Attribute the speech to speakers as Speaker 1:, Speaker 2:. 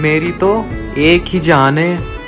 Speaker 1: मेरी तो एक ही जान है।